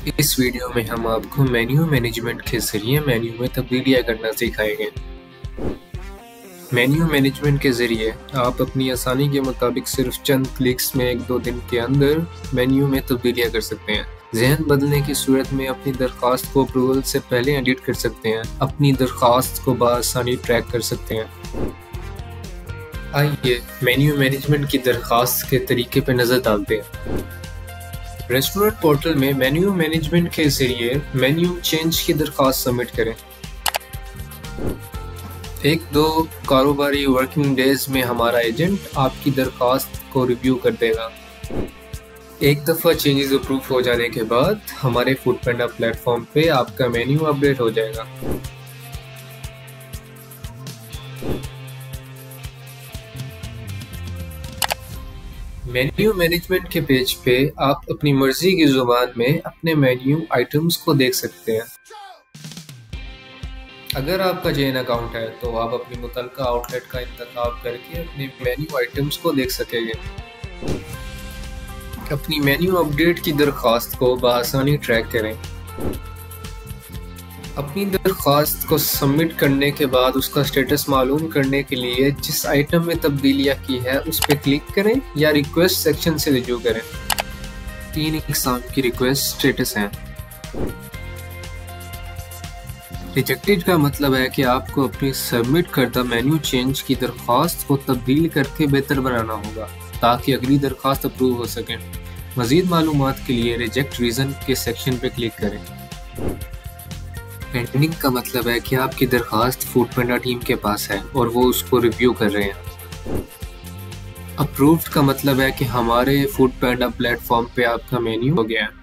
इस वीडियो में हम आपको मेन्यू मैनेजमेंट के ज़रिए मेन्यू में तब्दीलियाँ करना सिखाएँगे। मेन्यू मैनेजमेंट के ज़रिए आप अपनी आसानी के मुताबिक सिर्फ़ चंद क्लिक्स में एक दो दिन के अंदर मेन्यू में तब्दीलियाँ कर सकते हैं। जहन बदलने की सूरत में अपनी दरख्वास्त को अप्रूवल से पहले एडिट कर सकते हैं। अपनी दरख्वास्त को बसानी ट्रैक कर सकते हैं। आइए मेन्यू मैनेजमेंट की दरख्वास्त के तरीके पर नज़र डालते हैं। रेस्टोरेंट पोर्टल में मेन्यू मैनेजमेंट के ज़रिए मेन्यू चेंज की दरख्वास्त सबमिट करें। एक, दो कारोबारी वर्किंग डेज़ में हमारा एजेंट आपकी दरख्वास्त को रिव्यू कर देगा। एक दफ़ा चेंजेस अप्रूव हो जाने के बाद हमारे फ़ूड पेंडा प्लेटफॉर्म पे आपका मेन्यू अपडेट हो जाएगा। मेन्यू मैनेजमेंट के पेज पे आप अपनी मर्ज़ी की ज़ुबान में अपने मेन्यू आइटम्स को देख सकते हैं। अगर आपका जेन अकाउंट है तो आप अपने मुतल आउटलेट का इंतखब करके अपने मेन्यू आइटम्स को देख सकेंगे। अपनी मेन्यू अपडेट की दरख्वास्त को बसानी ट्रैक करें। अपनी दरख्वास्त को सबमिट करने के बाद उसका स्टेटस मालूम करने के लिए जिस आइटम में तब्दीलियाँ की है, उस पर क्लिक करें या रिक्वेस्ट सेक्शन से रिज्यू करें। तीन इकसाम की रिक्वेस्ट स्टेटस हैं। रिजेक्टेड का मतलब है कि आपको अपनी सबमिट करदा मेन्यू चेंज की दरख्वास्त को तब्दील करके बेहतर बनाना होगा, ताकि अगली दरख्वास्त अप्रूव हो सके। मजीद मालूम के लिए रिजेक्ट रीज़न के सेक्शन पर क्लिक करें। पेंडिंग का मतलब है कि आपकी दरख्वास्त फ़ूड पेंडा टीम के पास है और वो उसको रिव्यू कर रहे हैं। अप्रूव्ड का मतलब है कि हमारे फ़ूड पेंडा प्लेटफॉर्म पे आपका मेन्यू हो गया है।